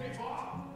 Stay far.